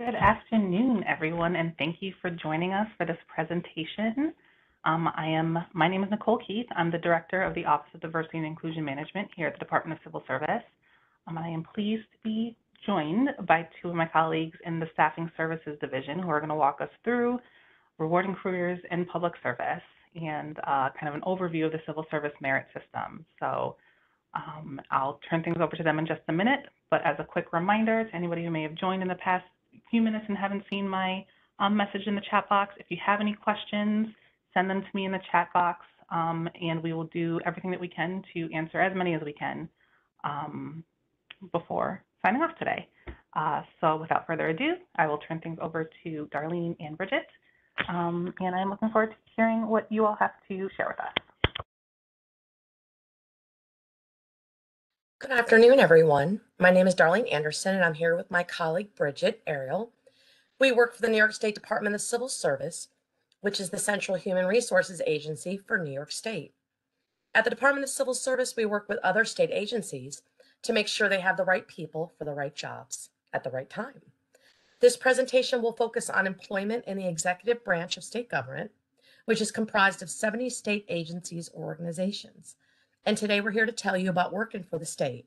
Good afternoon, everyone, and thank you for joining us for this presentation. Um, I am, my name is Nicole Keith. I'm the Director of the Office of Diversity and Inclusion Management here at the Department of Civil Service. Um, I am pleased to be joined by two of my colleagues in the Staffing Services Division who are going to walk us through rewarding careers in public service and uh, kind of an overview of the civil service merit system. So um, I'll turn things over to them in just a minute, but as a quick reminder to anybody who may have joined in the past few minutes and haven't seen my um, message in the chat box, if you have any questions, send them to me in the chat box, um, and we will do everything that we can to answer as many as we can um, before signing off today. Uh, so without further ado, I will turn things over to Darlene and Bridget, um, and I'm looking forward to hearing what you all have to share with us. Good afternoon, everyone. My name is Darlene Anderson, and I'm here with my colleague Bridget Ariel. We work for the New York State Department of Civil Service, which is the central human resources agency for New York State. At the Department of Civil Service, we work with other state agencies to make sure they have the right people for the right jobs at the right time. This presentation will focus on employment in the executive branch of state government, which is comprised of 70 state agencies or organizations. And today we're here to tell you about working for the state,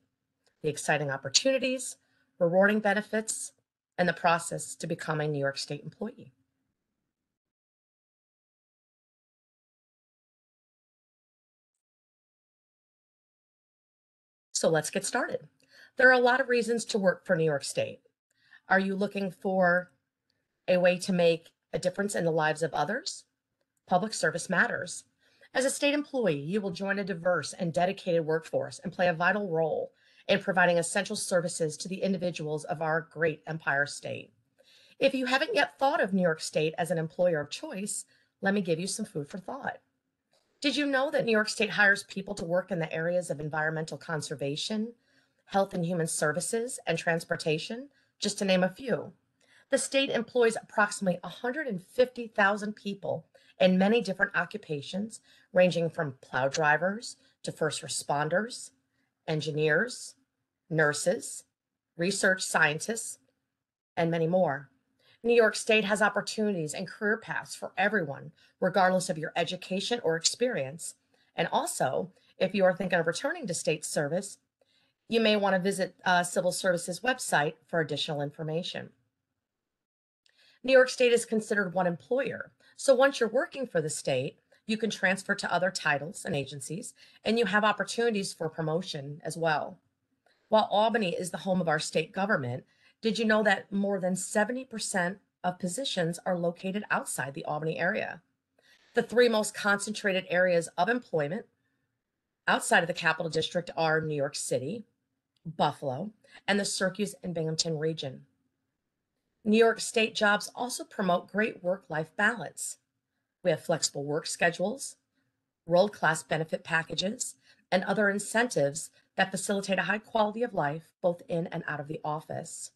the exciting opportunities, rewarding benefits, and the process to become a New York State employee. So let's get started. There are a lot of reasons to work for New York State. Are you looking for a way to make a difference in the lives of others? Public service matters. As a state employee, you will join a diverse and dedicated workforce and play a vital role in providing essential services to the individuals of our great Empire State. If you haven't yet thought of New York State as an employer of choice, let me give you some food for thought. Did you know that New York State hires people to work in the areas of environmental conservation, health and human services, and transportation, just to name a few? The state employs approximately 150,000 people in many different occupations, ranging from plow drivers to first responders, engineers, nurses, research scientists, and many more. New York State has opportunities and career paths for everyone, regardless of your education or experience. And also, if you are thinking of returning to state service, you may want to visit uh, Civil Services website for additional information. New York State is considered one employer, so once you're working for the state, you can transfer to other titles and agencies, and you have opportunities for promotion as well. While Albany is the home of our state government, did you know that more than 70% of positions are located outside the Albany area? The three most concentrated areas of employment outside of the Capital District are New York City, Buffalo, and the Syracuse and Binghamton region. New York State jobs also promote great work life balance. We have flexible work schedules, world class benefit packages, and other incentives that facilitate a high quality of life both in and out of the office.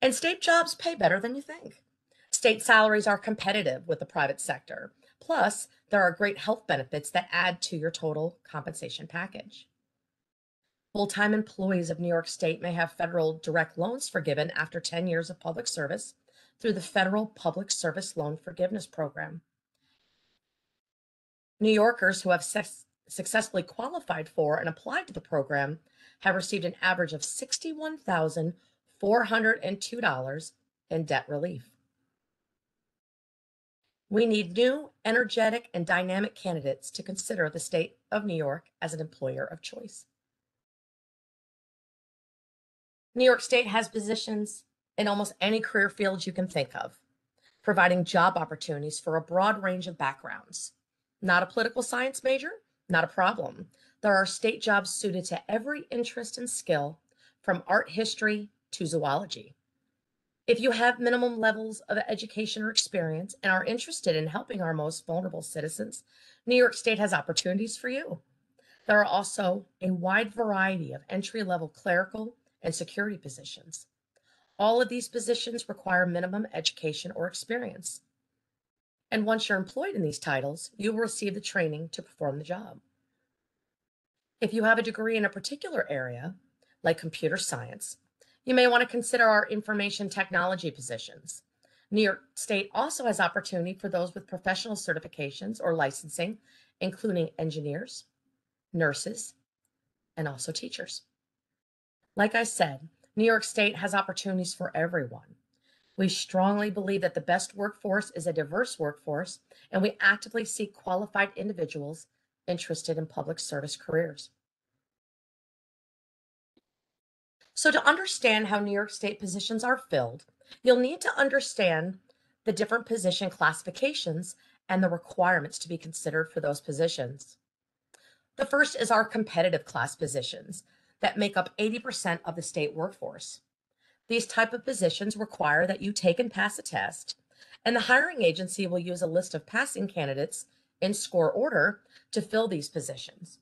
And state jobs pay better than you think. State salaries are competitive with the private sector. Plus, there are great health benefits that add to your total compensation package. Full-time employees of New York State may have federal direct loans forgiven after 10 years of public service through the Federal Public Service Loan Forgiveness Program. New Yorkers who have successfully qualified for and applied to the program have received an average of $61,402 in debt relief. We need new, energetic, and dynamic candidates to consider the state of New York as an employer of choice. New York State has positions in almost any career field you can think of, providing job opportunities for a broad range of backgrounds. Not a political science major? Not a problem. There are state jobs suited to every interest and skill, from art history to zoology. If you have minimum levels of education or experience and are interested in helping our most vulnerable citizens, New York State has opportunities for you. There are also a wide variety of entry level clerical and security positions. All of these positions require minimum education or experience. And once you're employed in these titles, you will receive the training to perform the job. If you have a degree in a particular area, like computer science, You may want to consider our information technology positions. New York State also has opportunity for those with professional certifications or licensing, including engineers, nurses, and also teachers. Like I said, New York State has opportunities for everyone. We strongly believe that the best workforce is a diverse workforce, and we actively seek qualified individuals interested in public service careers. So, to understand how New York State positions are filled, you'll need to understand the different position classifications and the requirements to be considered for those positions. The first is our competitive class positions that make up 80% of the state workforce. These type of positions require that you take and pass a test, and the hiring agency will use a list of passing candidates in score order to fill these positions.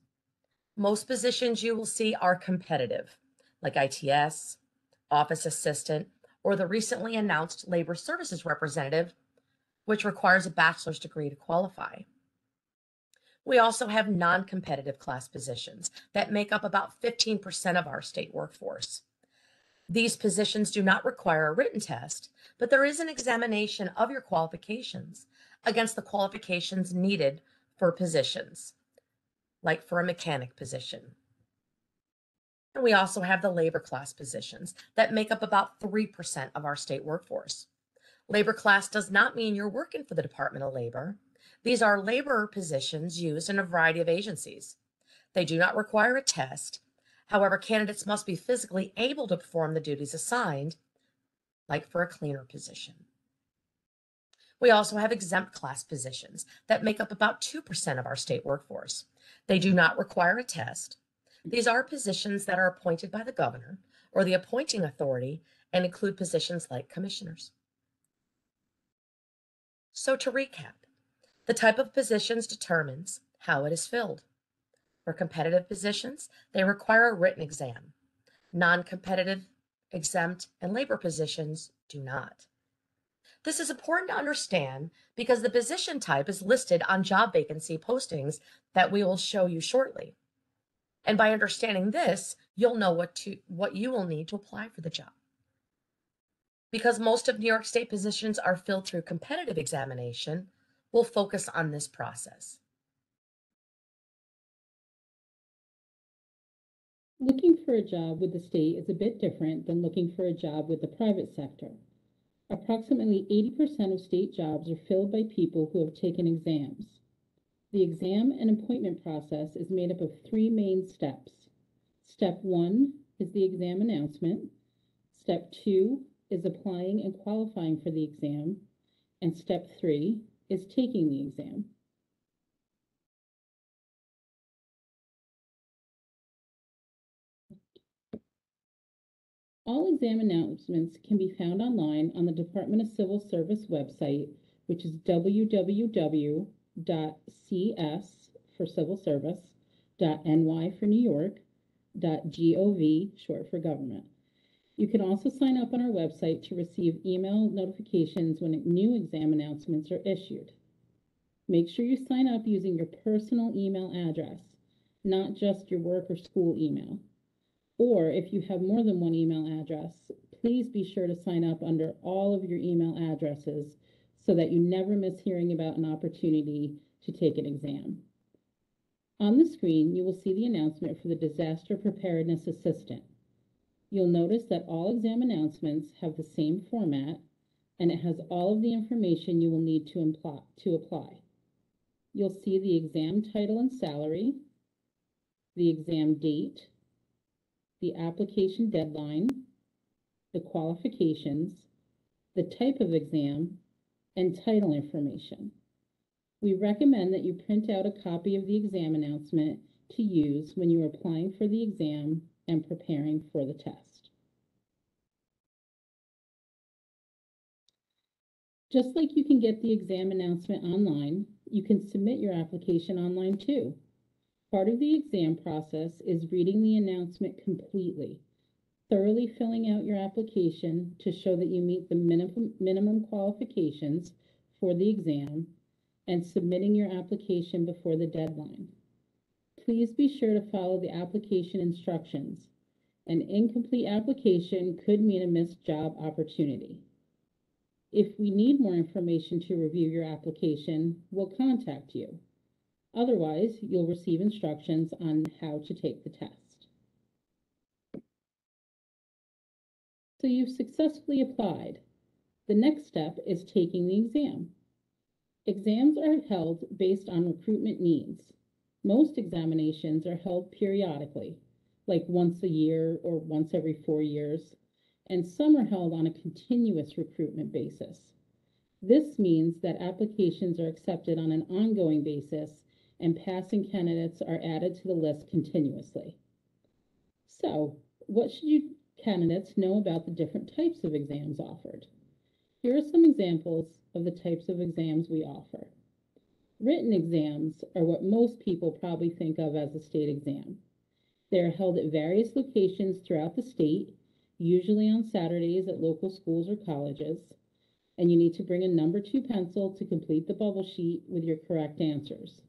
Most positions you will see are competitive, like ITS, office assistant, or the recently announced labor services representative, which requires a bachelor's degree to qualify. We also have non competitive class positions that make up about 15% of our state workforce. These positions do not require a written test, but there is an examination of your qualifications against the qualifications needed for positions, like for a mechanic position. And we also have the labor class positions that make up about 3% of our state workforce. Labor class does not mean you're working for the Department of Labor. These are labor positions used in a variety of agencies. They do not require a test, However, candidates must be physically able to perform the duties assigned, like for a cleaner position. We also have exempt class positions that make up about 2% of our state workforce. They do not require a test. These are positions that are appointed by the governor or the appointing authority and include positions like commissioners. So to recap, the type of positions determines how it is filled. For competitive positions, they require a written exam. Non competitive, exempt, and labor positions do not. This is important to understand because the position type is listed on job vacancy postings that we will show you shortly. And by understanding this, you'll know what to what you will need to apply for the job. Because most of New York State positions are filled through competitive examination, we'll focus on this process. Looking for a job with the state is a bit different than looking for a job with the private sector. Approximately 80% of state jobs are filled by people who have taken exams. The exam and appointment process is made up of three main steps. Step one is the exam announcement. Step two is applying and qualifying for the exam. And step three is taking the exam. All exam announcements can be found online on the Department of Civil Service website, which is www.cs for civil service, .ny for New York, .gov, short for government. You can also sign up on our website to receive email notifications when new exam announcements are issued. Make sure you sign up using your personal email address, not just your work or school email. Or if you have more than one email address, please be sure to sign up under all of your email addresses so that you never miss hearing about an opportunity to take an exam. On the screen, you will see the announcement for the Disaster Preparedness Assistant. You'll notice that all exam announcements have the same format and it has all of the information you will need to, to apply. You'll see the exam title and salary, the exam date, the application deadline, the qualifications, the type of exam, and title information. We recommend that you print out a copy of the exam announcement to use when you are applying for the exam and preparing for the test. Just like you can get the exam announcement online, you can submit your application online too. Part of the exam process is reading the announcement completely, thoroughly filling out your application to show that you meet the minimum, minimum qualifications for the exam, and submitting your application before the deadline. Please be sure to follow the application instructions. An incomplete application could mean a missed job opportunity. If we need more information to review your application, we'll contact you. Otherwise, you'll receive instructions on how to take the test. So you've successfully applied. The next step is taking the exam. Exams are held based on recruitment needs. Most examinations are held periodically, like once a year or once every four years, and some are held on a continuous recruitment basis. This means that applications are accepted on an ongoing basis and passing candidates are added to the list continuously. So, what should you candidates know about the different types of exams offered? Here are some examples of the types of exams we offer. Written exams are what most people probably think of as a state exam. They are held at various locations throughout the state, usually on Saturdays at local schools or colleges, and you need to bring a number two pencil to complete the bubble sheet with your correct answers.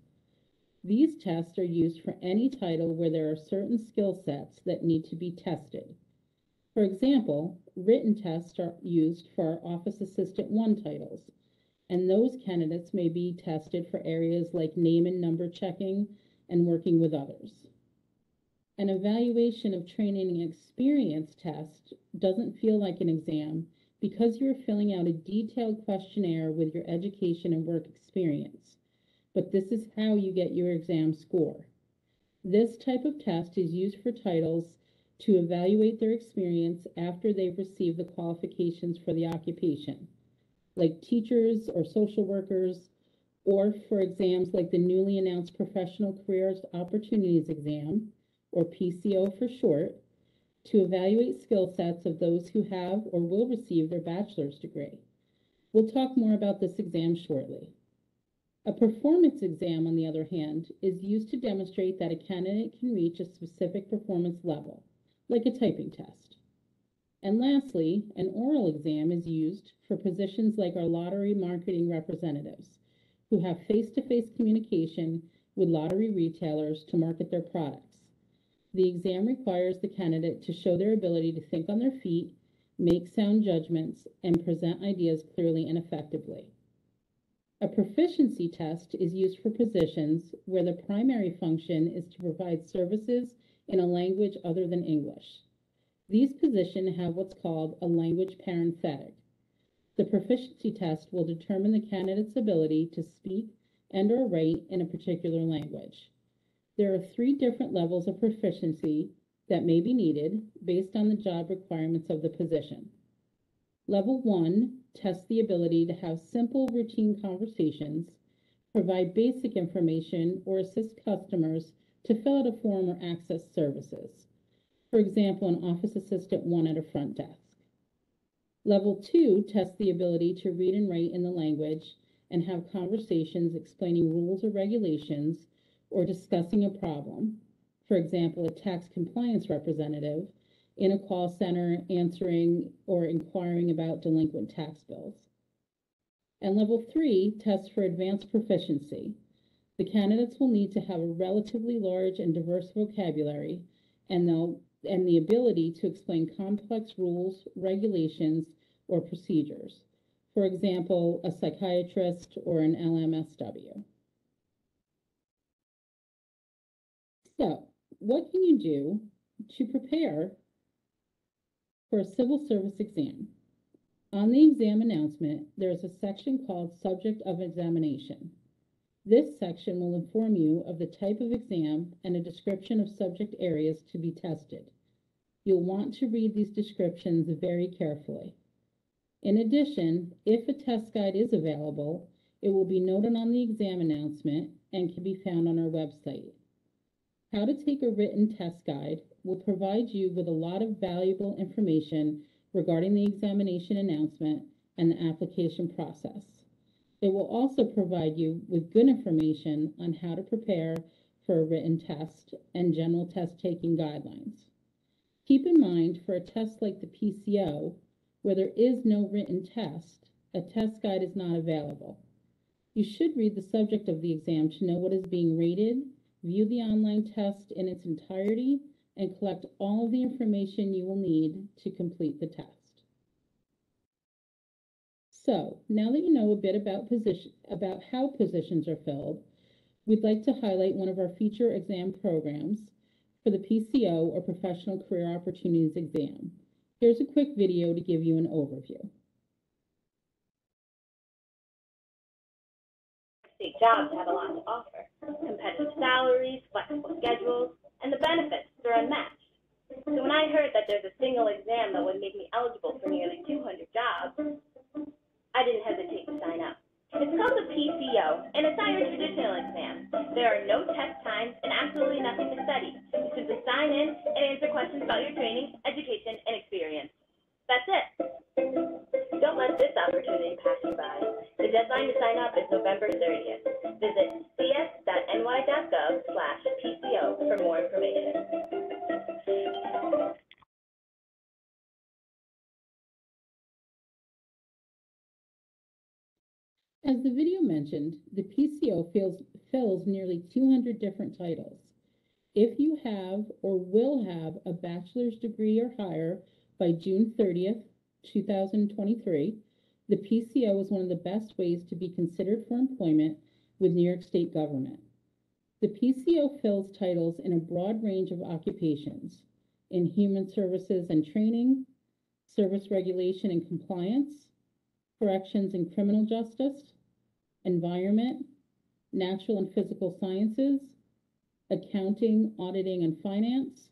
These tests are used for any title where there are certain skill sets that need to be tested. For example, written tests are used for Office Assistant 1 titles, and those candidates may be tested for areas like name and number checking and working with others. An evaluation of training and experience test doesn't feel like an exam because you're filling out a detailed questionnaire with your education and work experience. But this is how you get your exam score. This type of test is used for titles to evaluate their experience after they've received the qualifications for the occupation, like teachers or social workers, or for exams like the newly announced Professional Careers Opportunities Exam, or PCO for short, to evaluate skill sets of those who have or will receive their bachelor's degree. We'll talk more about this exam shortly. A performance exam, on the other hand, is used to demonstrate that a candidate can reach a specific performance level like a typing test. And lastly, an oral exam is used for positions like our lottery marketing representatives who have face-to-face communication with lottery retailers to market their products. The exam requires the candidate to show their ability to think on their feet, make sound judgments, and present ideas clearly and effectively. A proficiency test is used for positions where the primary function is to provide services in a language other than English. These positions have what's called a language parenthetic. The proficiency test will determine the candidate's ability to speak and or write in a particular language. There are three different levels of proficiency that may be needed based on the job requirements of the position. Level one tests the ability to have simple routine conversations, provide basic information, or assist customers to fill out a form or access services. For example, an office assistant one at a front desk. Level two tests the ability to read and write in the language and have conversations explaining rules or regulations or discussing a problem. For example, a tax compliance representative in a call center answering or inquiring about delinquent tax bills. And level three tests for advanced proficiency, the candidates will need to have a relatively large and diverse vocabulary and they'll and the ability to explain complex rules, regulations, or procedures. For example, a psychiatrist or an LMSW. So, what can you do to prepare for a civil service exam? On the exam announcement, there is a section called Subject of Examination. This section will inform you of the type of exam and a description of subject areas to be tested. You'll want to read these descriptions very carefully. In addition, if a test guide is available, it will be noted on the exam announcement and can be found on our website. How to take a written test guide will provide you with a lot of valuable information regarding the examination announcement and the application process. It will also provide you with good information on how to prepare for a written test and general test taking guidelines. Keep in mind for a test like the PCO, where there is no written test, a test guide is not available. You should read the subject of the exam to know what is being rated, view the online test in its entirety, and collect all of the information you will need to complete the test. So, now that you know a bit about position, about how positions are filled, we'd like to highlight one of our feature exam programs for the PCO or Professional Career Opportunities exam. Here's a quick video to give you an overview. State jobs have a lot to offer. Competitive salaries, flexible schedules, and the benefits are unmatched. So when I heard that there's a single exam that would make me eligible for nearly 200 jobs, I didn't hesitate to sign up. It's called the PCO, and it's not your traditional exam. There are no test times and absolutely nothing to study. You simply sign in and answer questions about your training, education, and experience. That's it. Don't let this opportunity pass you by. The deadline to sign up is November 30th. Visit cs.ny.gov slash PCO for more information. As the video mentioned, the PCO fills, fills nearly 200 different titles. If you have or will have a bachelor's degree or higher by June 30th, 2023, the PCO is one of the best ways to be considered for employment with New York State government. The PCO fills titles in a broad range of occupations in human services and training, service regulation and compliance, corrections and criminal justice, environment, natural and physical sciences, accounting, auditing, and finance,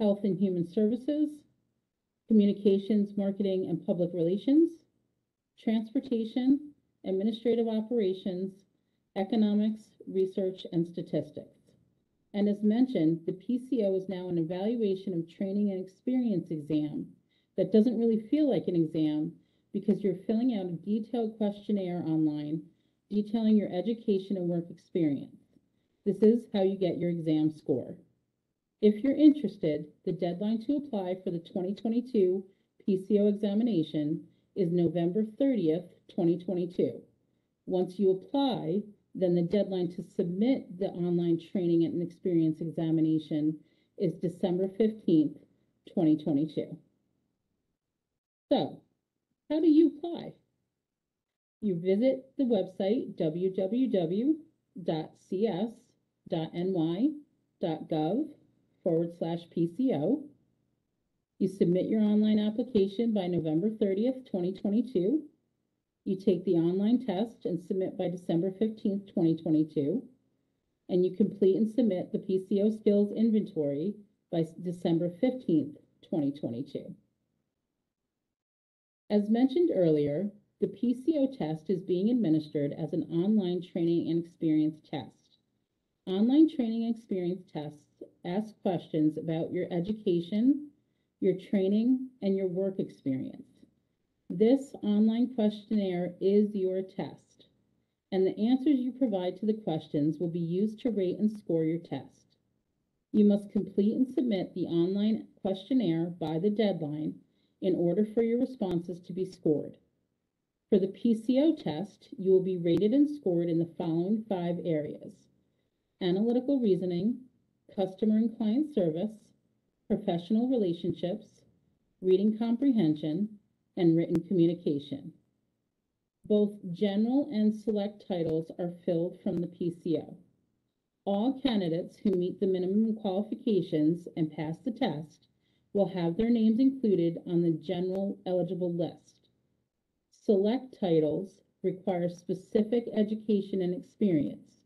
health and human services, communications, marketing, and public relations, transportation, administrative operations, economics, research, and statistics. And as mentioned, the PCO is now an evaluation of training and experience exam that doesn't really feel like an exam because you're filling out a detailed questionnaire online detailing your education and work experience. This is how you get your exam score. If you're interested, the deadline to apply for the 2022 PCO examination is November 30th, 2022. Once you apply, then the deadline to submit the online training and experience examination is December 15th, 2022. So, how do you apply? You visit the website www.cs.ny.gov forward slash PCO. You submit your online application by November 30th, 2022. You take the online test and submit by December 15th, 2022. And you complete and submit the PCO skills inventory by December 15th, 2022. As mentioned earlier, the PCO test is being administered as an online training and experience test. Online training and experience tests ask questions about your education, your training, and your work experience. This online questionnaire is your test, and the answers you provide to the questions will be used to rate and score your test. You must complete and submit the online questionnaire by the deadline in order for your responses to be scored. For the PCO test, you will be rated and scored in the following five areas. Analytical reasoning, customer and client service, professional relationships, reading comprehension, and written communication. Both general and select titles are filled from the PCO. All candidates who meet the minimum qualifications and pass the test will have their names included on the general eligible list. Select titles require specific education and experience.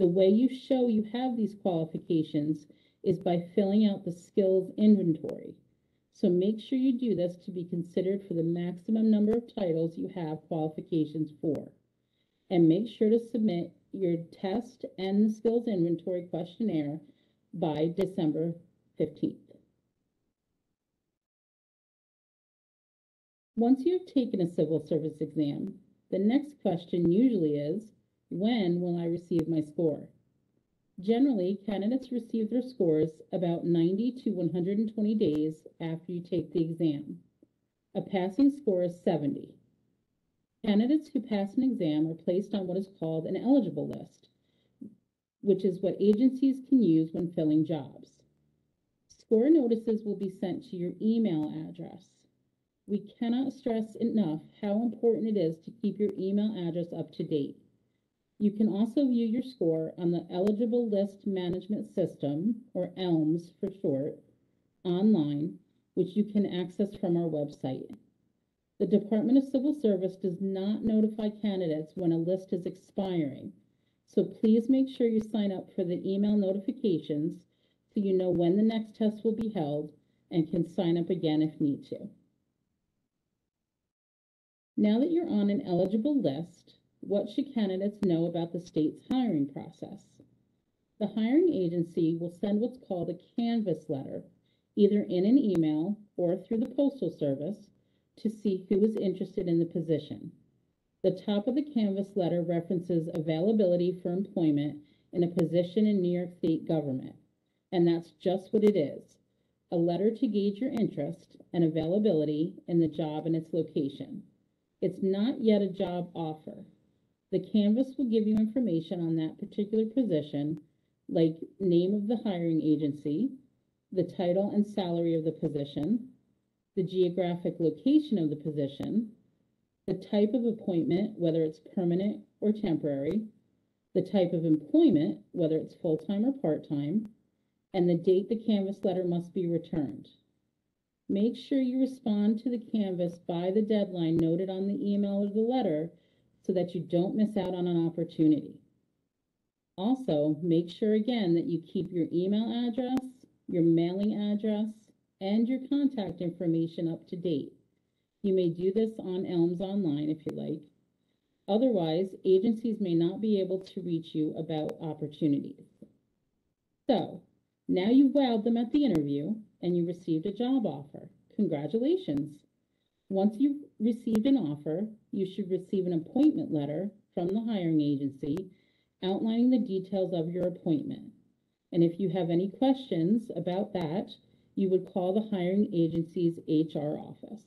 The way you show you have these qualifications is by filling out the skills inventory. So make sure you do this to be considered for the maximum number of titles you have qualifications for. And make sure to submit your test and the skills inventory questionnaire by December 15th. Once you have taken a civil service exam, the next question usually is, when will I receive my score? Generally, candidates receive their scores about 90 to 120 days after you take the exam. A passing score is 70. Candidates who pass an exam are placed on what is called an eligible list, which is what agencies can use when filling jobs. Score notices will be sent to your email address. We cannot stress enough how important it is to keep your email address up to date. You can also view your score on the Eligible List Management System, or ELMS for short, online, which you can access from our website. The Department of Civil Service does not notify candidates when a list is expiring, so please make sure you sign up for the email notifications so you know when the next test will be held and can sign up again if need to. Now that you're on an eligible list, what should candidates know about the state's hiring process? The hiring agency will send what's called a canvas letter, either in an email or through the postal service, to see who is interested in the position. The top of the canvas letter references availability for employment in a position in New York State government. And that's just what it is, a letter to gauge your interest and availability in the job and its location. It's not yet a job offer. The canvas will give you information on that particular position, like name of the hiring agency, the title and salary of the position, the geographic location of the position, the type of appointment, whether it's permanent or temporary, the type of employment, whether it's full-time or part-time, and the date the canvas letter must be returned. Make sure you respond to the canvas by the deadline noted on the email or the letter so that you don't miss out on an opportunity. Also, make sure again that you keep your email address, your mailing address, and your contact information up to date. You may do this on ELMS Online if you like. Otherwise, agencies may not be able to reach you about opportunities. So, now you've wowed them at the interview and you received a job offer. Congratulations. Once you've received an offer, you should receive an appointment letter from the hiring agency outlining the details of your appointment. And if you have any questions about that, you would call the hiring agency's HR office.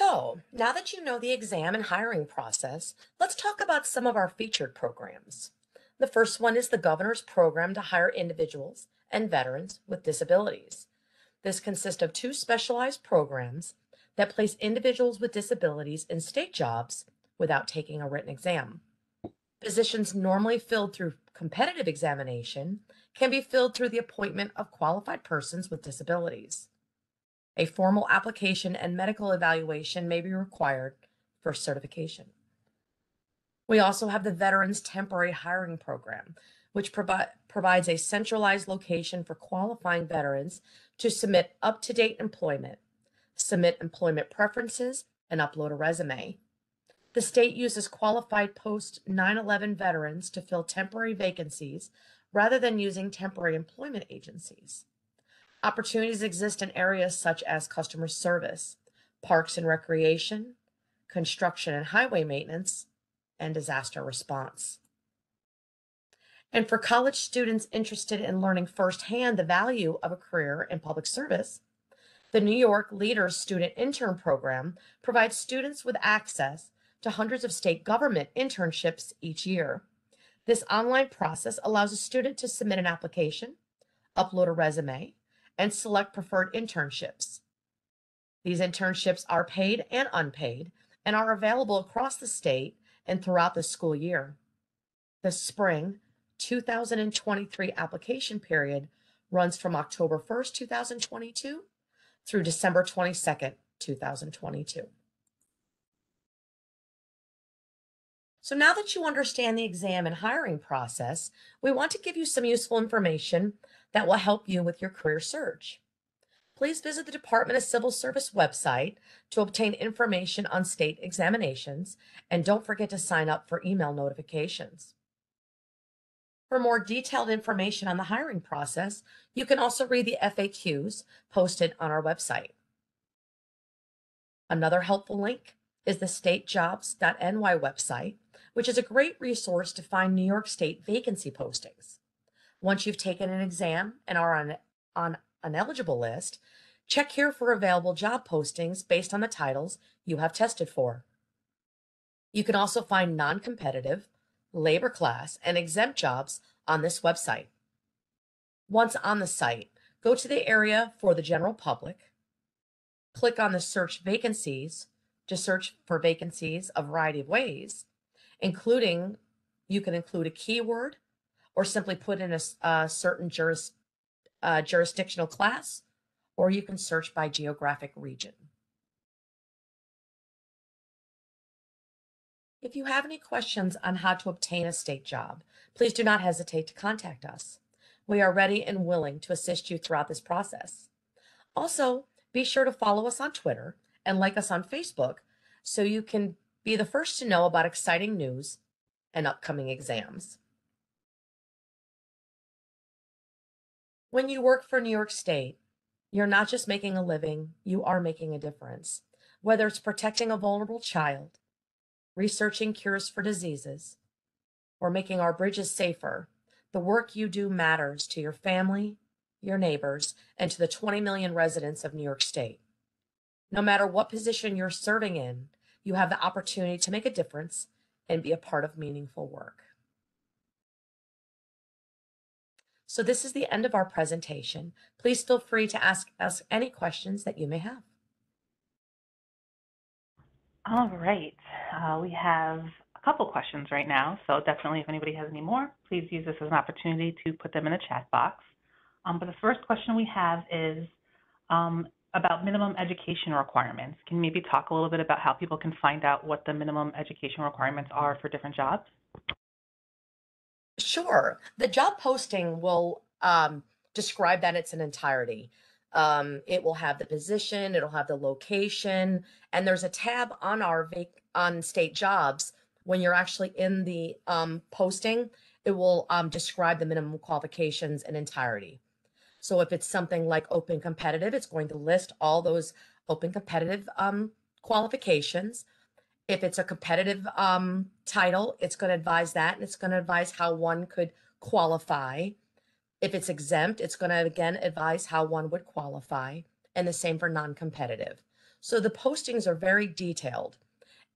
So, now that you know the exam and hiring process, let's talk about some of our featured programs. The first one is the governor's program to hire individuals and veterans with disabilities. This consists of two specialized programs that place individuals with disabilities in state jobs without taking a written exam. Positions normally filled through competitive examination can be filled through the appointment of qualified persons with disabilities. A formal application and medical evaluation may be required for certification. We also have the Veterans Temporary Hiring Program, which provi- provides a centralized location for qualifying veterans to submit up to date employment, submit employment preferences, and upload a resume. The state uses qualified post 9 11 veterans to fill temporary vacancies rather than using temporary employment agencies. Opportunities exist in areas such as customer service, parks and recreation, construction and highway maintenance, and disaster response. And for college students interested in learning firsthand the value of a career in public service, the New York Leaders Student Intern Program provides students with access to hundreds of state government internships each year. This online process allows a student to submit an application, upload a resume, and select preferred internships. These internships are paid and unpaid and are available across the state and throughout the school year. The spring 2023 application period runs from October 1st, 2022 through December 22nd, 2022. So now that you understand the exam and hiring process, we want to give you some useful information that will help you with your career search. Please visit the Department of Civil Service website to obtain information on state examinations, and don't forget to sign up for email notifications. For more detailed information on the hiring process, you can also read the FAQs posted on our website. Another helpful link is the statejobs.ny website, which is a great resource to find New York State vacancy postings. Once you've taken an exam and are on, on an eligible list, check here for available job postings based on the titles you have tested for. You can also find non-competitive, labor class, and exempt jobs on this website. Once on the site, go to the area for the general public, click on the search vacancies to search for vacancies a variety of ways, including you can include a keyword or simply put in a certain juris, uh, jurisdictional class, or you can search by geographic region. If you have any questions on how to obtain a state job, please do not hesitate to contact us. We are ready and willing to assist you throughout this process. Also, be sure to follow us on Twitter and like us on Facebook so you can be the first to know about exciting news and upcoming exams. When you work for New York State, you're not just making a living, you are making a difference. Whether it's protecting a vulnerable child, researching cures for diseases, or making our bridges safer, the work you do matters to your family, your neighbors, and to the 20 million residents of New York State. No matter what position you're serving in, you have the opportunity to make a difference and be a part of meaningful work. So this is the end of our presentation. Please feel free to ask us any questions that you may have. All right, uh, we have a couple questions right now, so definitely if anybody has any more, please use this as an opportunity to put them in the chat box. Um, but the first question we have is um, about minimum education requirements. Can you maybe talk a little bit about how people can find out what the minimum education requirements are for different jobs? Sure. The job posting will um, describe that it's an entirety. Um, it will have the position, it'll have the location, and there's a tab on our vac- on state jobs when you're actually in the um, posting. It will um, describe the minimum qualifications in entirety. So if it's something like open competitive, it's going to list all those open competitive um, qualifications. If it's a competitive um, title, it's going to advise that and it's going to advise how one could qualify. If it's exempt, it's going to again advise how one would qualify, and the same for non competitive. So the postings are very detailed.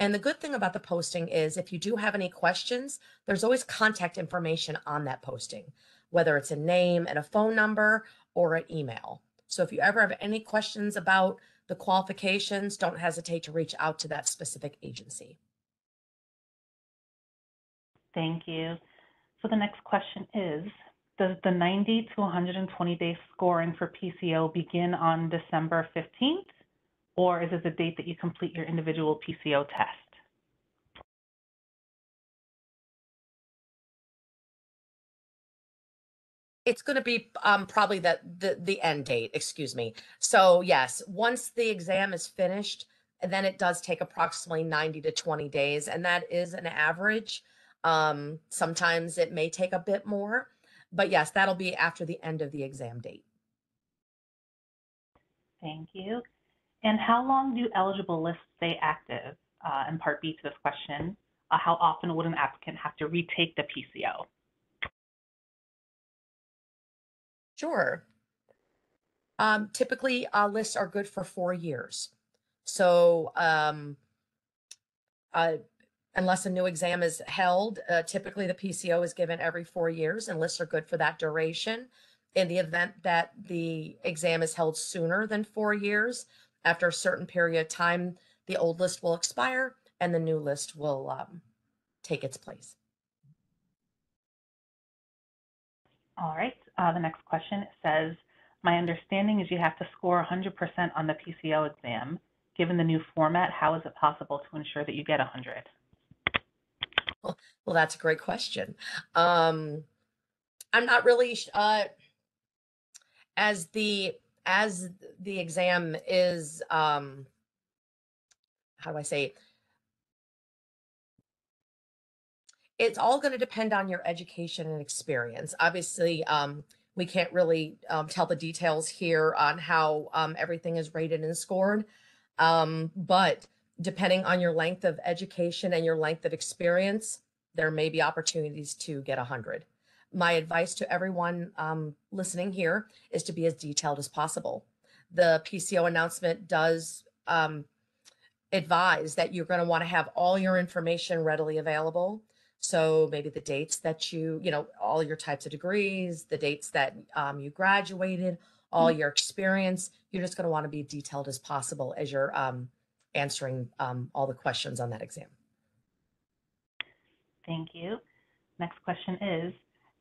And the good thing about the posting is if you do have any questions, there's always contact information on that posting, whether it's a name and a phone number or an email. So if you ever have any questions about the qualifications, don't hesitate to reach out to that specific agency. Thank you. So the next question is, does the 90 to 120 day scoring for PCO begin on December 15th? Or is it the date that you complete your individual PCO test? It's going to be um, probably the, the the end date. Excuse me. So yes, once the exam is finished, then it does take approximately 90 to 20 days, and that is an average. Um, sometimes it may take a bit more, but yes, that'll be after the end of the exam date. Thank you. And how long do eligible lists stay active? Uh, in part B to this question, uh, how often would an applicant have to retake the PCO? Sure. Um, typically, uh, lists are good for four years. So, um, uh, unless a new exam is held, uh, typically the PCO is given every four years, and lists are good for that duration. In the event that the exam is held sooner than four years, after a certain period of time, the old list will expire and the new list will um, take its place. All right, uh, the next question says, my understanding is you have to score 100% on the PCO exam. Given the new format, how is it possible to ensure that you get 100? Well, that's a great question. Um, I'm not really uh, as the as the exam is um, how do I say? It's all going to depend on your education and experience. Obviously, um, we can't really um, tell the details here on how um, everything is rated and scored. Um, but depending on your length of education and your length of experience, there may be opportunities to get 100. My advice to everyone um, listening here is to be as detailed as possible. The PCO announcement does um, advise that you're going to want to have all your information readily available. So maybe the dates that you, you know, all your types of degrees, the dates that um, you graduated, all your experience. You're just going to want to be detailed as possible as you're um, answering um, all the questions on that exam. Thank you. Next question is,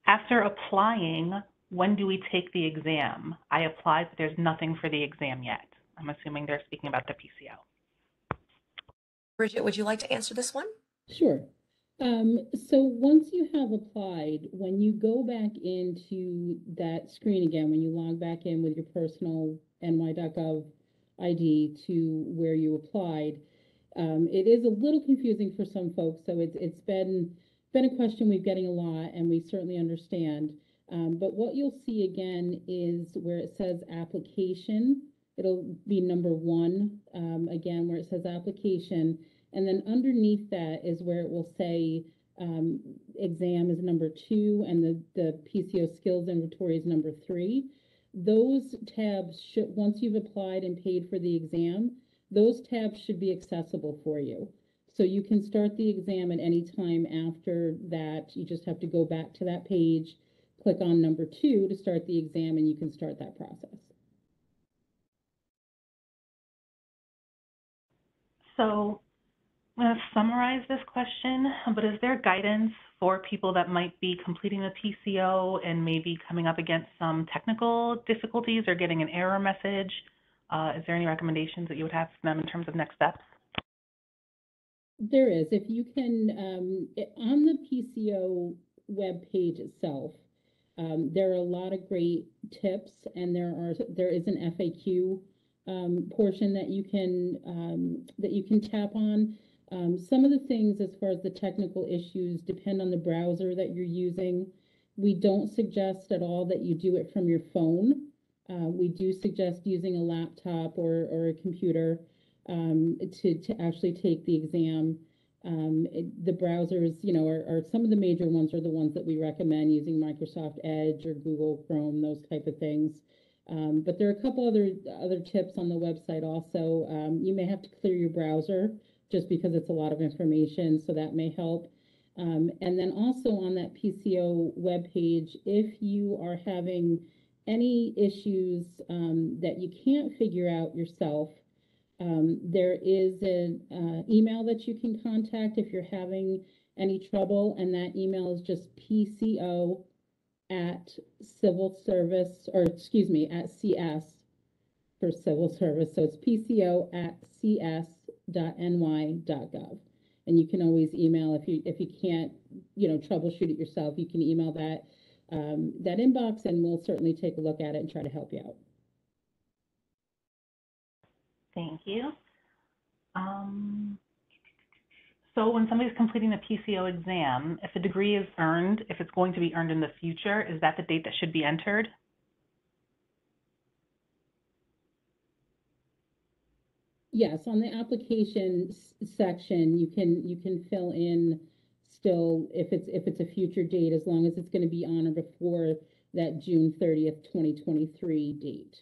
after applying, when do we take the exam? I applied, but there's nothing for the exam yet. I'm assuming they're speaking about the PCO. Bridget, would you like to answer this one? Sure. Um, so once you have applied, when you go back into that screen again, when you log back in with your personal ny.gov ID to where you applied, um, it is a little confusing for some folks, so it's it's been been a question we've getting a lot, and we certainly understand. Um, but what you'll see again is where it says application, it'll be number one, um, again, where it says application. And then underneath that is where it will say um, exam is number two and the, the PCO skills inventory is number three. Those tabs should, once you've applied and paid for the exam, those tabs should be accessible for you. So you can start the exam at any time after that. You just have to go back to that page, click on number two to start the exam, and you can start that process. So summarize this question, but is there guidance for people that might be completing the PCO and maybe coming up against some technical difficulties or getting an error message? Uh, is there any recommendations that you would have for them in terms of next steps? There is. If you can, um, i- on the PCO web page itself, um, there are a lot of great tips, and there are there is an FAQ um, portion that you can um, that you can tap on. Um, some of the things, as far as the technical issues, depend on the browser that you're using. We don't suggest at all that you do it from your phone. Uh, we do suggest using a laptop or or a computer um, to, to actually take the exam. Um, it- the browsers, you know, are, are some of the major ones are the ones that we recommend using Microsoft Edge or Google Chrome, those type of things. Um, but there are a couple other other tips on the website also. Um, you may have to clear your browser just because it's a lot of information, so that may help. Um, and then also on that PCO webpage, if you are having any issues um, that you can't figure out yourself, um, there is an uh, email that you can contact if you're having any trouble, and that email is just PCO at civil service, or excuse me, at CS for civil service. So it's PCO at cs.ny.gov. And you can always email if you if you can't, you know, troubleshoot it yourself. You can email that um, that inbox, and we'll certainly take a look at it and try to help you out. Thank you. Um, so when somebody's completing the PCO exam, if a degree is earned, if it's going to be earned in the future, is that the date that should be entered? Yes, on the application s- section, you can, you can fill in still if it's, if it's a future date, as long as it's gonna be on or before that June thirtieth, twenty twenty-three date.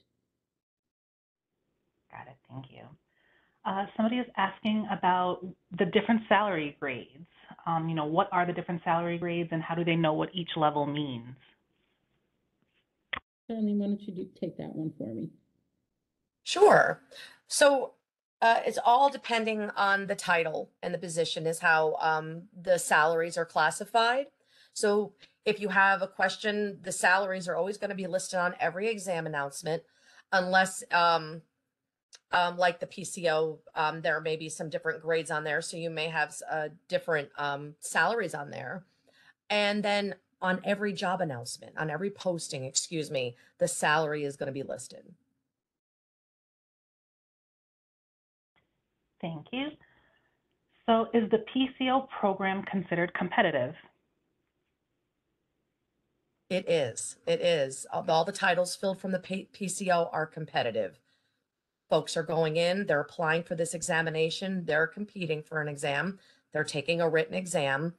Got it, thank you. Uh, somebody is asking about the different salary grades. Um, you know, what are the different salary grades and how do they know what each level means? Certainly, why don't you do, take that one for me? Sure. So uh, it's all depending on the title and the position is how um, the salaries are classified. So if you have a question, the salaries are always going to be listed on every exam announcement, unless um, um, like the PCO, um, there may be some different grades on there. So you may have uh, different um, salaries on there. And then on every job announcement, on every posting, excuse me, the salary is going to be listed. Thank you. So is the PCO program considered competitive? It is. It is. All the titles filled from the PCO are competitive. Folks are going in, they're applying for this examination, they're competing for an exam, they're taking a written exam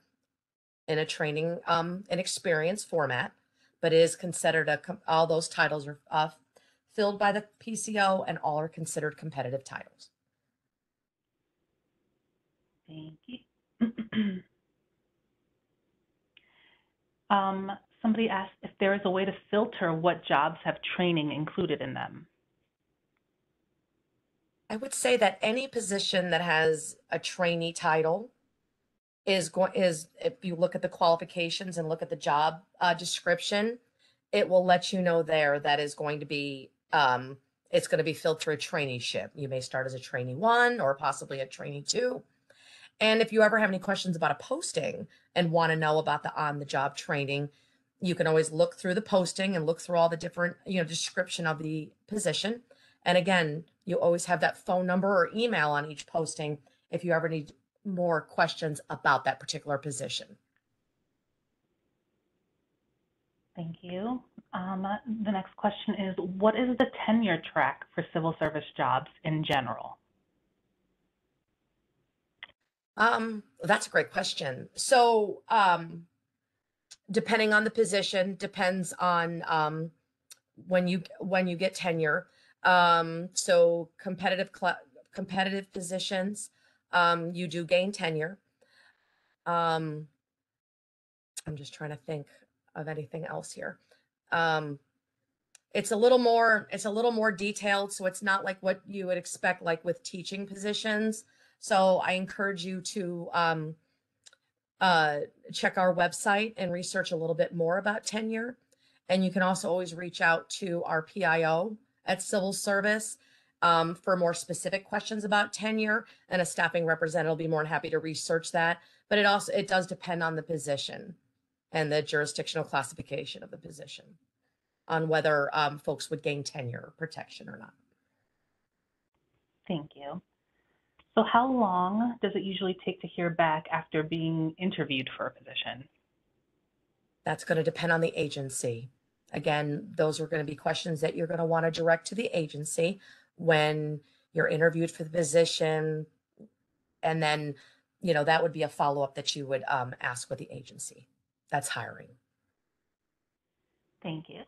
in a training um and experience format, but it is considered a all those titles are uh, filled by the PCO and all are considered competitive titles. Thank you. Um, somebody asked if there is a way to filter what jobs have training included in them. I would say that any position that has a trainee title is going is if you look at the qualifications and look at the job uh, description, it will let you know there that is going to be um, it's going to be filled through a traineeship. You may start as a trainee one or possibly a trainee two. And if you ever have any questions about a posting and want to know about the on the job training, you can always look through the posting and look through all the different, you know, description of the position. And again, you always have that phone number or email on each posting if you ever need more questions about that particular position. Thank you. Um, the next question is, what is the tenure track for civil service jobs in general? Um, that's a great question. So, um, depending on the position, depends on um, when you when you get tenure. Um, so competitive competitive positions, um, you do gain tenure. Um, I'm just trying to think of anything else here. Um, it's a little more it's a little more detailed, so it's not like what you would expect like with teaching positions. So I encourage you to um, uh, check our website and research a little bit more about tenure. And you can also always reach out to our PIO at Civil Service um, for more specific questions about tenure. And a staffing representative will be more than happy to research that. But it also it does depend on the position and the jurisdictional classification of the position on whether um, folks would gain tenure protection or not. Thank you. So how long does it usually take to hear back after being interviewed for a position? That's going to depend on the agency. Again, those are going to be questions that you're going to want to direct to the agency when you're interviewed for the position. And then, you know, that would be a follow up that you would um, ask with the agency that's hiring. Thank you.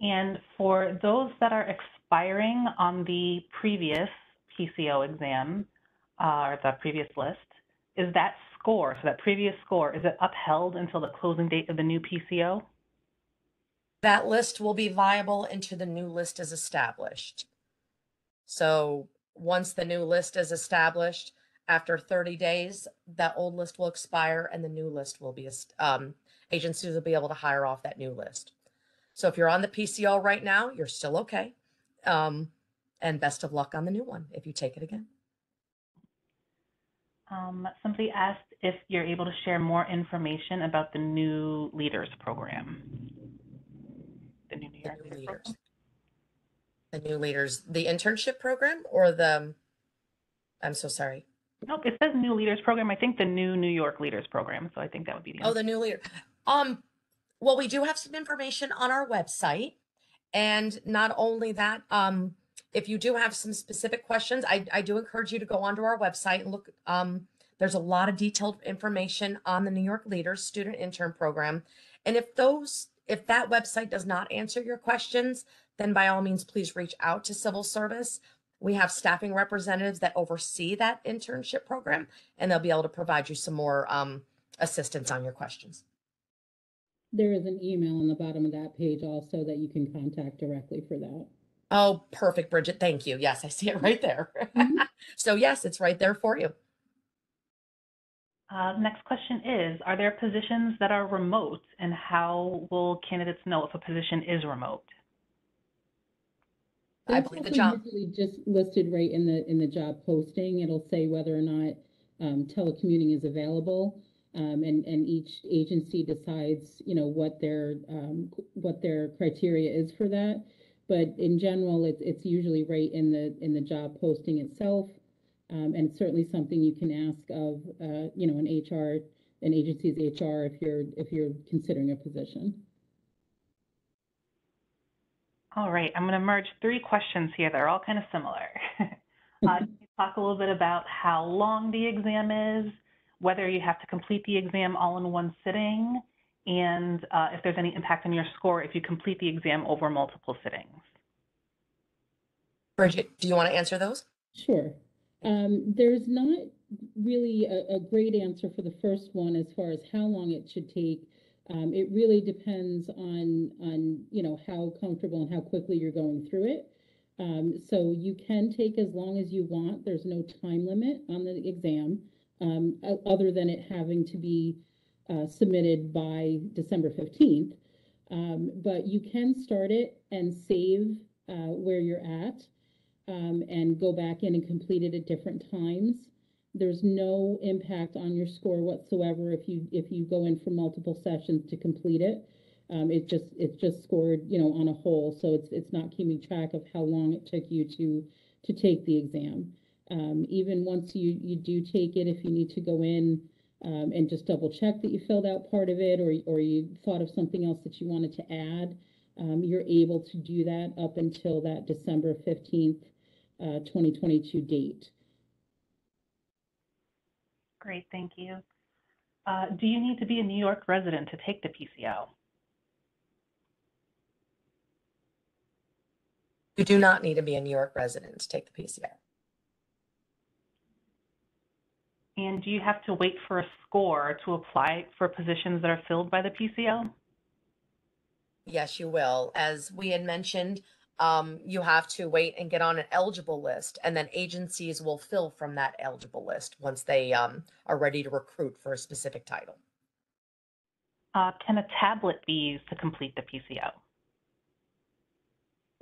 And for those that are expiring on the previous PCO exam, uh, or the previous list, is that score, so that previous score, is it upheld until the closing date of the new PCO? That list will be viable until the new list is established. So once the new list is established, after 30 days, that old list will expire and the new list will be, um, agencies will be able to hire off that new list. So if you're on the PCO right now, you're still okay. Um, and best of luck on the new one if you take it again. Um, somebody asked if you're able to share more information about the new leaders program. The new New The new Leaders program. The new leaders, the internship program or the, I'm so sorry. Nope, it says new leaders program. I think the new New York Leaders program. So I think that would be the. Oh, the new leader. Um, well, we do have some information on our website. And not only that, um, if you do have some specific questions, I, I do encourage you to go onto our website and look. Um, there's a lot of detailed information on the New York Leaders Student Intern Program. And if those, if that website does not answer your questions, then by all means, please reach out to Civil Service. We have staffing representatives that oversee that internship program, and they'll be able to provide you some more um, assistance on your questions. There is an email on the bottom of that page also that you can contact directly for that. Oh, perfect, Bridget. Thank you. Yes, I see it right there. Mhm. so, yes, it's right there for you. Uh, next question is, are there positions that are remote and how will candidates know if a position is remote? I believe the also job- usually Just listed right in the, in the job posting, it'll say whether or not, um, telecommuting is available. Um, and, and each agency decides, you know, what their, um, what their criteria is for that. But in general, it's, it's usually right in the, in the job posting itself. Um, and it's certainly something you can ask of, uh, you know, an HR, an agency's HR if you're, if you're considering a position. All right, I'm going to merge three questions here. They're all kind of similar. uh, talk a little bit about how long the exam is, whether you have to complete the exam all in one sitting, and uh, if there's any impact on your score if you complete the exam over multiple sittings. Bridget, do you want to answer those? Sure. Um, there's not really a, a great answer for the first one as far as how long it should take. Um, it really depends on, on, you know, how comfortable and how quickly you're going through it. Um, so you can take as long as you want. There's no time limit on the exam, um, other than it having to be, uh, submitted by December fifteenth. Um, but you can start it and save, uh, where you're at, um, and go back in and complete it at different times. There's no impact on your score whatsoever if you, if you go in for multiple sessions to complete it. Um, it just, it's just scored, you know, on a whole, so it's, it's not keeping track of how long it took you to, to take the exam. Um, even once you, you do take it, if you need to go in, um, and just double check that you filled out part of it, or, or you thought of something else that you wanted to add, um, you're able to do that up until that December fifteenth, uh, twenty twenty-two date. Great, thank you. Uh, do you need to be a New York resident to take the PCO? You do not need to be a New York resident to take the PCO. And do you have to wait for a score to apply for positions that are filled by the PCO? Yes, you will. As we had mentioned, um, you have to wait and get on an eligible list, and then agencies will fill from that eligible list once they um, are ready to recruit for a specific title. Uh, can a tablet be used to complete the PCO?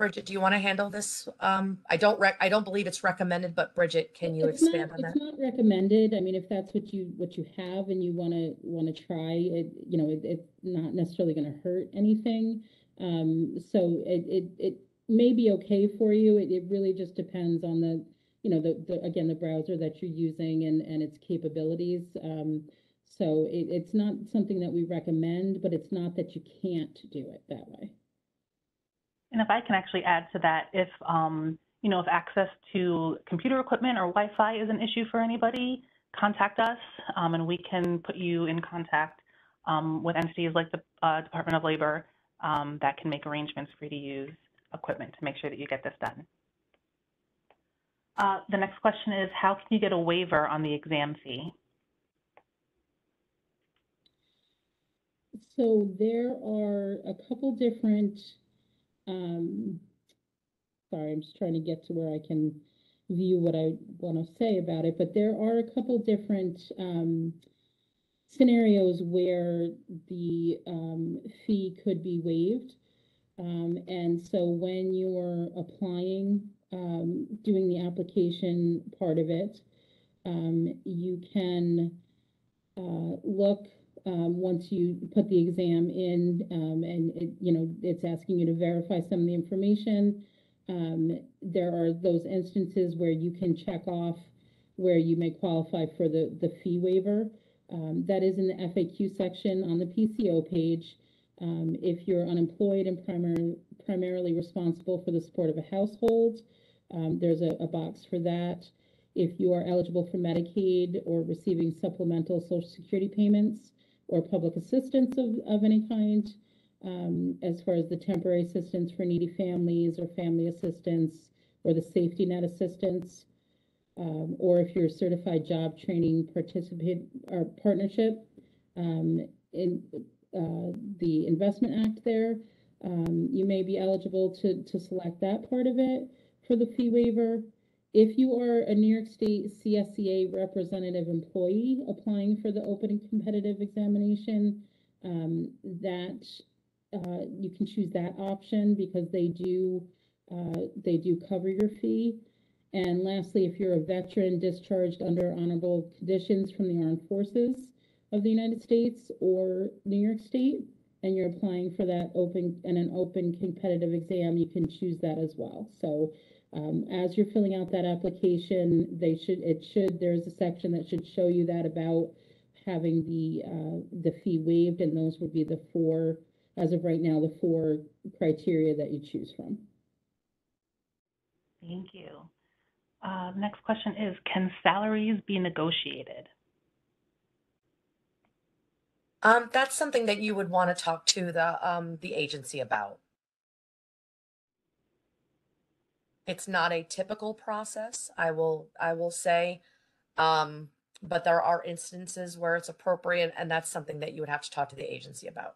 Bridget, do you want to handle this? Um, I don't rec- I don't believe it's recommended, but Bridget, can you It's not- expand on that? It's not recommended. I mean, if that's what you, what you have and you wanna, wanna try, it, you know, it, it's not necessarily gonna hurt anything. Um, so it, it, it may be okay for you. It, it really just depends on the, you know, the, the, again, the browser that you're using and, and its capabilities. Um, so it, it's not something that we recommend, but it's not that you can't do it that way. And if I can actually add to that, if, um, you know, if access to computer equipment or Wi-Fi is an issue for anybody, contact us, um, and we can put you in contact, um, with entities like the, uh, Department of Labor, um, that can make arrangements for you to use equipment to make sure that you get this done. Uh, the next question is, how can you get a waiver on the exam fee? So there are a couple different, um, sorry, I'm just trying to get to where I can view what I want to say about it, but there are a couple different, um, scenarios where the, um, fee could be waived. Um, and so when you're applying, um, doing the application part of it, um, you can, uh, look, um, once you put the exam in, um, and it, you know, it's asking you to verify some of the information. Um, there are those instances where you can check off where you may qualify for the, the fee waiver. Um, that is in the FAQ section on the PCO page. Um, if you're unemployed and primarily, primarily responsible for the support of a household, um, there's a, a box for that. If you are eligible for Medicaid or receiving supplemental social security payments or public assistance of, of any kind, um, as far as the temporary assistance for needy families or family assistance or the safety net assistance, um, or if you're a certified job training participant or partnership, um, in, uh, the Investment Act there, um, you may be eligible to, to select that part of it for the fee waiver. If you are a New York State CSEA representative employee applying for the open and competitive examination, um, that, uh, you can choose that option because they do, uh, they do cover your fee. And lastly, if you're a veteran discharged under honorable conditions from the armed forces of the United States or New York State, and you're applying for that open, and an open competitive exam, you can choose that as well. So, um, as you're filling out that application, they should, it should, there's a section that should show you that about having the, uh, the fee waived, and those would be the four, as of right now, the four criteria that you choose from. Thank you. Uh, next question is, can salaries be negotiated? Um, that's something that you would want to talk to the um, the agency about. It's not a typical process, I will I will say. Um, but there are instances where it's appropriate, and that's something that you would have to talk to the agency about.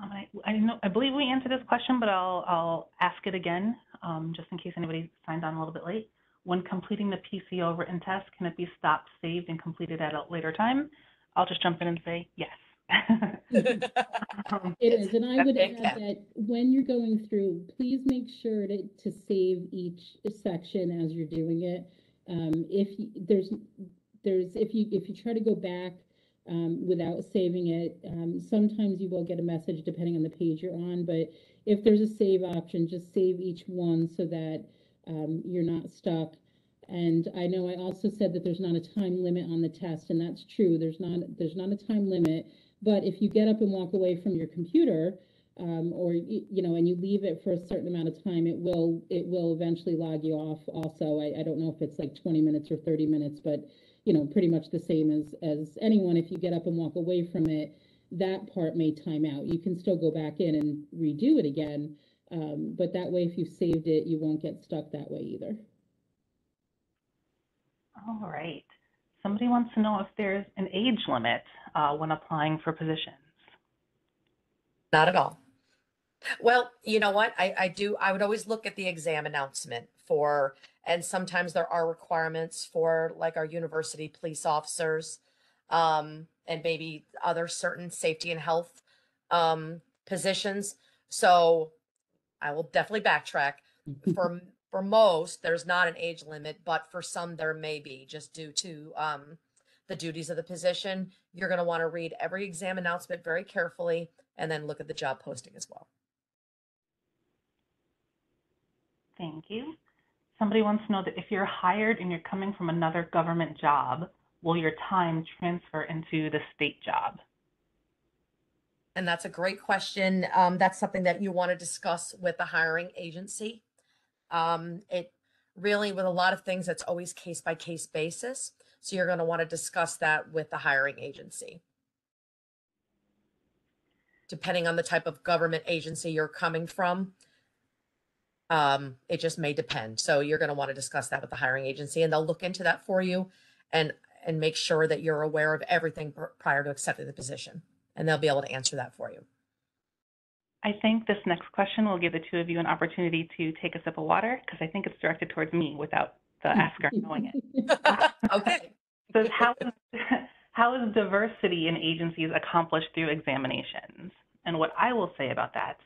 Um, I, I know, I believe we answered this question, but I'll, I'll ask it again, um, just in case anybody signed on a little bit late. When completing the PCO written test, can it be stopped, saved, and completed at a later time? I'll just jump in and say yes. Um, It is, and I That's would add that when you're going through, please make sure to, to save each section as you're doing it. Um, if y- there's, there's, if you, if you try to go back, um, without saving it, um, sometimes you will get a message depending on the page you're on, but if there's a save option, just save each one so that, um, you're not stuck. And I know I also said that there's not a time limit on the test, and that's true. There's not, there's not a time limit. But if you get up and walk away from your computer, um, or, you know, and you leave it for a certain amount of time, it will, it will eventually log you off also. I, I don't know if it's like twenty minutes or thirty minutes, but, you know, pretty much the same as, as anyone. If you get up and walk away from it, that part may time out. You can still go back in and redo it again. Um, but that way, if you've saved it, you won't get stuck that way either. All right. Somebody wants to know if there's an age limit uh, when applying for positions. Not at all. Well, you know what? I, I do, I would always look at the exam announcement for, and sometimes there are requirements for like our university police officers, um, and maybe other certain safety and health, um, positions. So I will definitely backtrack. For, for most, there's not an age limit, but for some there may be, just due to, um, the duties of the position. You're gonna wanna read every exam announcement very carefully and then look at the job posting as well. Thank you. Somebody wants to know that if you're hired and you're coming from another government job, will your time transfer into the state job? And that's a great question. Um, that's something that you want to discuss with the hiring agency. Um, it really, with a lot of things, it's always case by case basis. So you're going to want to discuss that with the hiring agency. Depending on the type of government agency you're coming from, um, it just may depend. So you're going to want to discuss that with the hiring agency and they'll look into that for you and, and make sure that you're aware of everything pr- prior to accepting the position. And they'll be able to answer that for you. I think this next question will give the two of you an opportunity to take a sip of water because I think it's directed towards me without the asker knowing it. Okay. So how is, how is diversity in agencies accomplished through examinations? And what I will say about that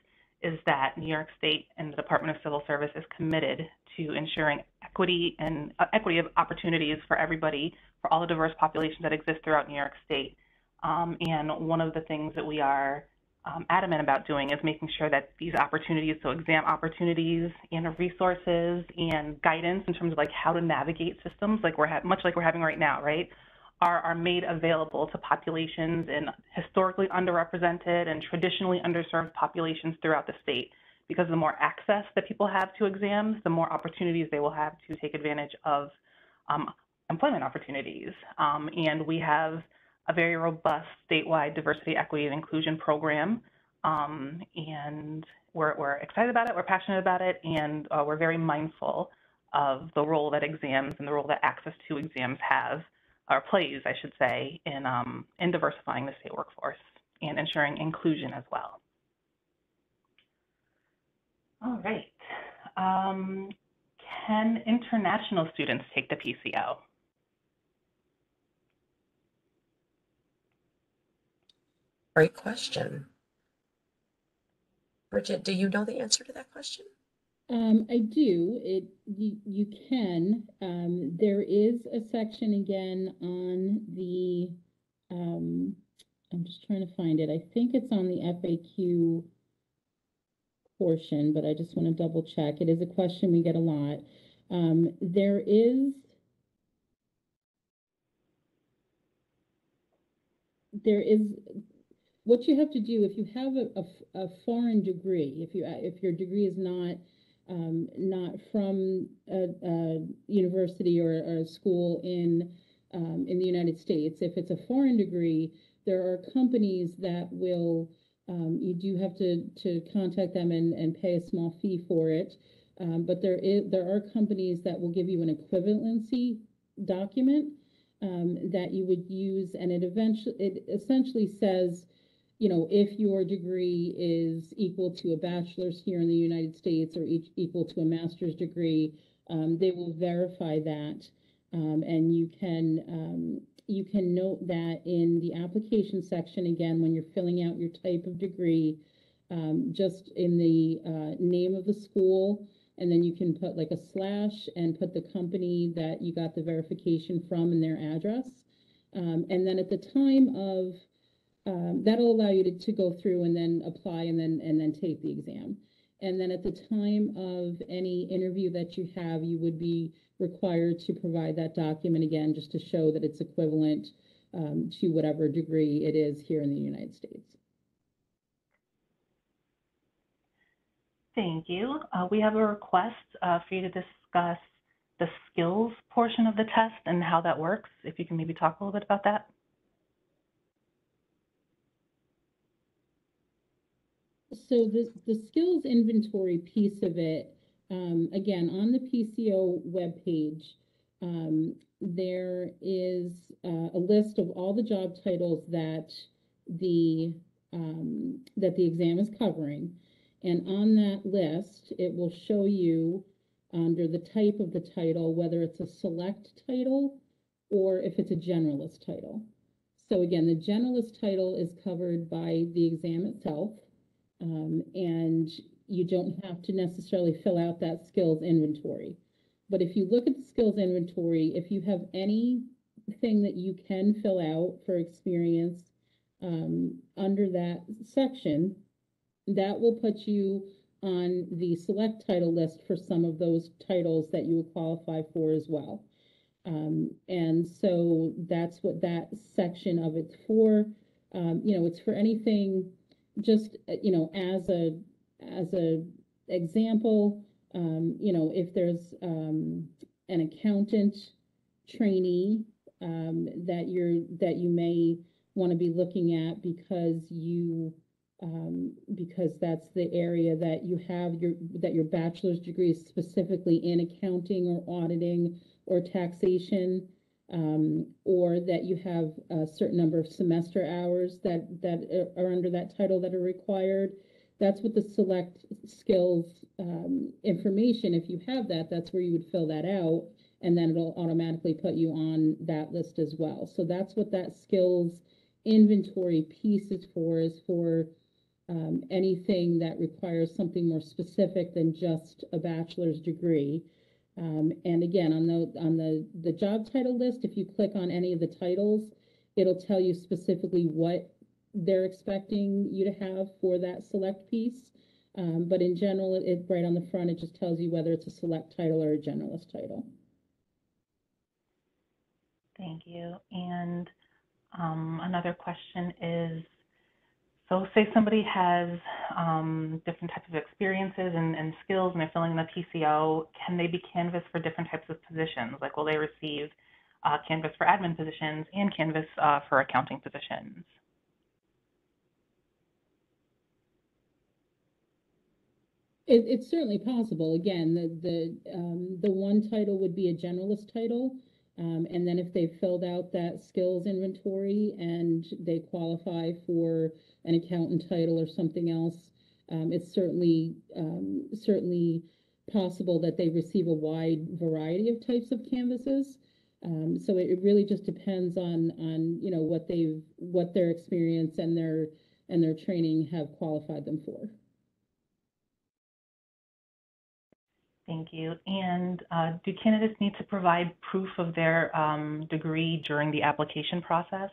is that New York State and the Department of Civil Service is committed to ensuring equity and uh, equity of opportunities for everybody, for all the diverse populations that exist throughout New York State. Um, and one of the things that we are um, adamant about doing is making sure that these opportunities, so exam opportunities and resources and guidance in terms of like how to navigate systems, like we're much like we're having right now, right, are are made available to populations in historically underrepresented and traditionally underserved populations throughout the state. Because the more access that people have to exams, the more opportunities they will have to take advantage of um, employment opportunities. Um, and we have a very robust statewide diversity, equity, and inclusion program. Um, and we're, we're excited about it, we're passionate about it, and uh, we're very mindful of the role that exams and the role that access to exams have, or plays, I should say, in, um, in diversifying the state workforce and ensuring inclusion as well. All right. Um, can international students take the PCO? Great question. Bridget, do you know the answer to that question? Um, I do, it, you, you can, um, there is a section again on the, um, I'm just trying to find it, I think it's on the FAQ portion, but I just want to double check, it is a question we get a lot. Um, there is there is, what you have to do, if you have a a foreign degree, if you, if your degree is not, um, not from a, a university or, or a school in, um, in the United States, if it's a foreign degree, there are companies that will, um, you do have to, to contact them and, and pay a small fee for it. Um, but there is, there are companies that will give you an equivalency document um, that you would use, and it eventually, it essentially says, you know, if your degree is equal to a bachelor's here in the United States or each equal to a master's degree, um, they will verify that. Um, and you can, um, you can note that in the application section, again, when you're filling out your type of degree, um, just in the, uh, name of the school, and then you can put like a slash and put the company that you got the verification from and their address. Um, and then at the time of, um, that'll allow you to, to go through and then apply and then, and then take the exam. And then at the time of any interview that you have, you would be required to provide that document again, just to show that it's equivalent um, to whatever degree it is here in the United States. Thank you. Uh, we have a request uh, for you to discuss the skills portion of the test and how that works. If you can maybe talk a little bit about that. So the, the skills inventory piece of it, um, again, on the PCO webpage, um, there is uh, a list of all the job titles that the, um, that the exam is covering. And on that list, it will show you under the type of the title, whether it's a select title or if it's a generalist title. So again, the generalist title is covered by the exam itself. Um, and you don't have to necessarily fill out that skills inventory. But if you look at the skills inventory, if you have anything that you can fill out for experience um, under that section, that will put you on the select title list for some of those titles that you will qualify for as well. Um, and so that's what that section of it's for. Um, you know, it's for anything just, uh, you know, as a, as a example, um, you know, if there's, um, an accountant trainee, um, that you're, that you may want to be looking at because you, um, because that's the area that you have your, that your bachelor's degree is specifically in accounting or auditing or taxation um, or that you have a certain number of semester hours that, that are under that title that are required. That's what the select skills, um, information, if you have that, that's where you would fill that out. And then it'll automatically put you on that list as well. So that's what that skills inventory piece is for, is for, um, anything that requires something more specific than just a bachelor's degree. Um, and again, on the, on the, the job title list, if you click on any of the titles, it'll tell you specifically what they're expecting you to have for that select piece. Um, but in general, it, it, right on the front, it just tells you whether it's a select title or a generalist title. Thank you. And um, another question is, so say somebody has um, different types of experiences and, and, skills and they're filling the PCO, can they be canvassed for different types of positions? Like will they receive uh, canvass for admin positions and canvass uh, for accounting positions? It, it's certainly possible. Again, the, the, um, the one title would be a generalist title. Um, and then if they filled out that skills inventory and they qualify for an accountant title or something else, um, it's certainly, um, certainly possible that they receive a wide variety of types of canvasses. Um, so it, it really just depends on, on, you know, what they've, what their experience and their, and their training have qualified them for. Thank you. And uh, do candidates need to provide proof of their um, degree during the application process?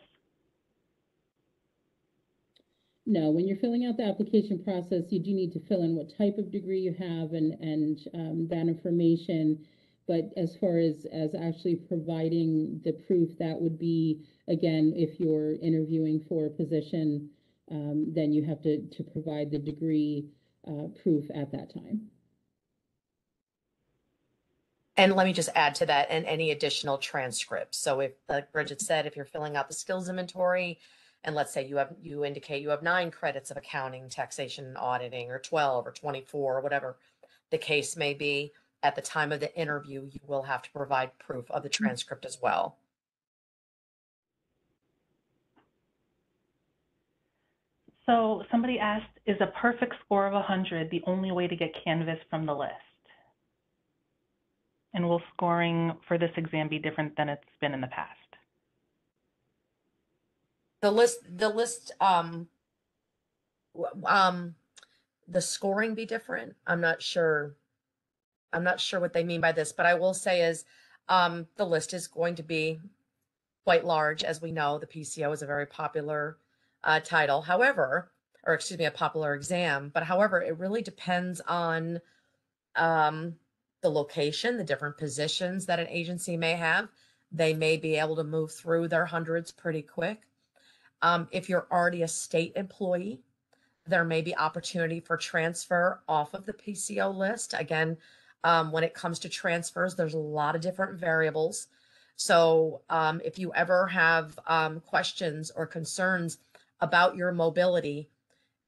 No, when you're filling out the application process, you do need to fill in what type of degree you have and, and um, that information. But as far as, as actually providing the proof, that would be, again, if you're interviewing for a position, um, then you have to, to provide the degree uh, proof at that time. And let me just add to that and any additional transcripts. So if, like Bridget said, if you're filling out the skills inventory, and let's say you have, you indicate you have nine credits of accounting, taxation, and auditing, or 12 or 24 or whatever, the case may be, at the time of the interview, you will have to provide proof of the mm-hmm. transcript as well. So somebody asked, is a perfect score of 100 the only way to get canvass from the list? And will scoring for this exam be different than it's been in the past? The list, the list, um, um, the scoring be different? I'm not sure. I'm not sure what they mean by this, but I will say is, um, the list is going to be quite large. As we know, the PCO is a very popular, uh, title. However, or excuse me, a popular exam, but however, it really depends on, um, the location, the different positions that an agency may have. They may be able to move through their hundreds pretty quick. Um, if you're already a state employee, there may be opportunity for transfer off of the PCO list. Again, um, when it comes to transfers, there's a lot of different variables. So um, if you ever have um, questions or concerns about your mobility,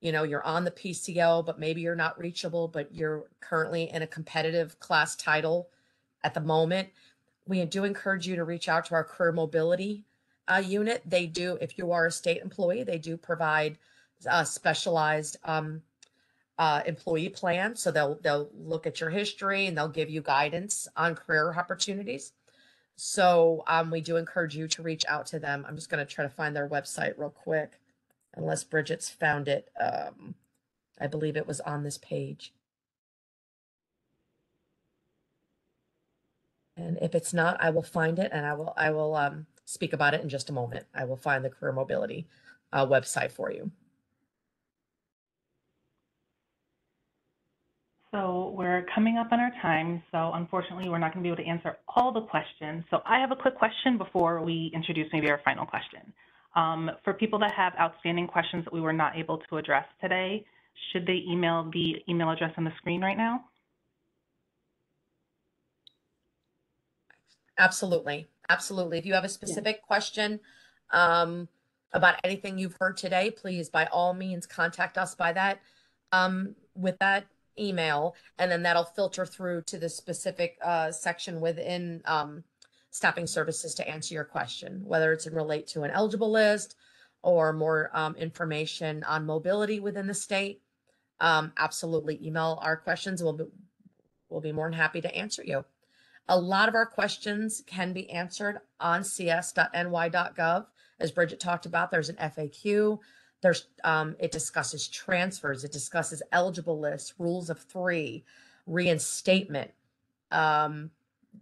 you know, you're on the PCO, but maybe you're not reachable, but you're currently in a competitive class title at the moment, we do encourage you to reach out to our career mobility uh, unit. They do, if you are a state employee, they do provide uh, specialized um, uh, employee plans. So they'll they'll look at your history and they'll give you guidance on career opportunities. So um, we do encourage you to reach out to them. I'm just going to try to find their website real quick, unless Bridget's found it. Um, I believe it was on this page. And if it's not, I will find it and I will I will um, speak about it in just a moment. I will find the career mobility uh, website for you. So we're coming up on our time, so unfortunately, we're not going to be able to answer all the questions. So I have a quick question before we introduce maybe our final question. Um, for people that have outstanding questions that we were not able to address today, should they email the email address on the screen right now? Absolutely. Absolutely. If you have a specific question um, about anything you've heard today, please by all means contact us by that um, with that email, and then that'll filter through to the specific uh, section within um, staffing services to answer your question, whether it's in relate to an eligible list or more um, information on mobility within the state. Um, absolutely, email our questions. We'll be, we'll be more than happy to answer you. A lot of our questions can be answered on cs.ny.gov. As Bridget talked about, there's an FAQ. There's um, it discusses transfers, it discusses eligible lists, rules of three, reinstatement, um,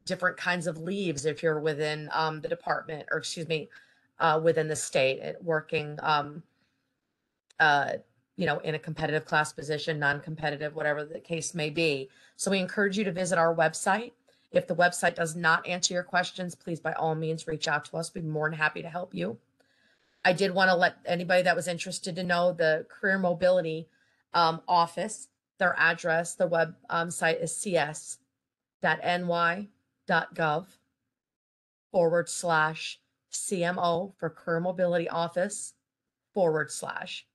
different kinds of leaves if you're within um, the department or excuse me, uh, within the state, uh, working, um, uh, you know, in a competitive class position, non-competitive, whatever the case may be. So we encourage you to visit our website. If the website does not answer your questions, please by all means reach out to us. We'd be more than happy to help you. I did want to let anybody that was interested to know the Career Mobility um, office, their address, the web um, site is cs.ny.gov forward slash CMO for Career Mobility Office forward slash.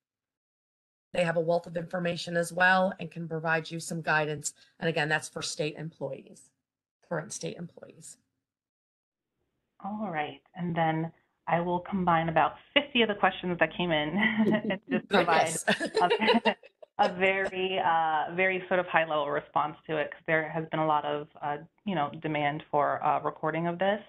They have a wealth of information as well and can provide you some guidance. And again, that's for state employees, current state employees. All right, and then I will combine about 50 of the questions that came in and just provide. A, very, uh, very sort of high-level response to it because there has been a lot of, uh, you know, demand for uh, recording of this.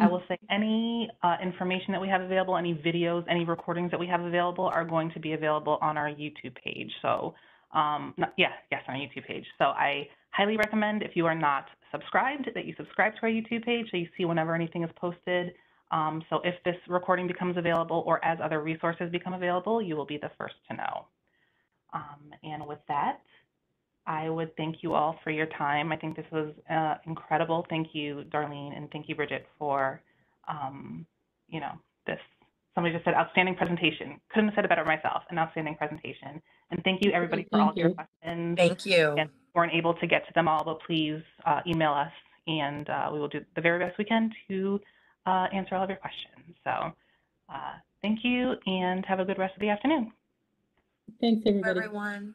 I will say any uh, information that we have available, any videos, any recordings that we have available are going to be available on our YouTube page. So, um, not, yeah, yes, on our YouTube page. So I highly recommend if you are not subscribed that you subscribe to our YouTube page so you see whenever anything is posted. Um, so if this recording becomes available or as other resources become available, you will be the first to know. Um, and with that, I would thank you all for your time. I think this was uh, incredible. Thank you, Darlene, and thank you, Bridget, for, um, you know, this. Somebody just said outstanding presentation. Couldn't have said it better myself. An outstanding presentation. And thank you, everybody, for all Thank of your questions. Thank you. Again, weren't able to get to them all, but please uh, email us, and uh, we will do the very best we can to uh, answer all of your questions. So, uh, thank you, and have a good rest of the afternoon. Thanks, everybody. Everyone.